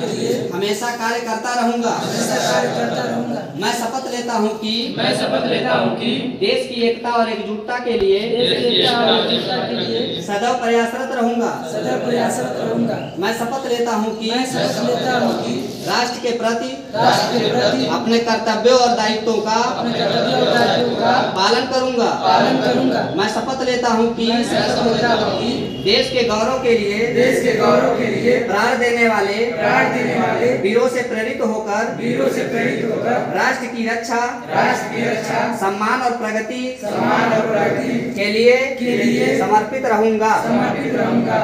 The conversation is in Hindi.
के लिए हमेशा कार्य करता रहूँगा। हमेशा कार्य करता रहूँगा। मैं शपथ लेता हूँ कि मैं शपथ लेता हूँ कि देश की एकता और एकजुटता के लिए सदैव प्रयासरत रहूँगा। सदैव प्रयासरत रहूँगा। मैं शपथ लेता हूँ कि मैं शपथ लेता हूँ कि राष्ट्र के प्रति राष्ट्र के प्रति अपने कर्तव्यों और दायित्वों का अपने कर्तव्यों और दायित्वों का पालन करूँगा। पालन करूँगा। मैं शपथ लेता हूँ कि मैं शपथ लेता हूँ कि देश के गौरव के लिए देश के गौरव के लिए प्राण देने वाले प्राण देने वाले वीरों से प्रेरित होकर वीरों से प्रेरित होकर राष्ट्र की रक्षा राष्ट्र की रक्षा सम्मान और प्रगति सम्मान और प्रगति के लिए के लिए समर्पित रहूँगा। समर्पित रहूँगा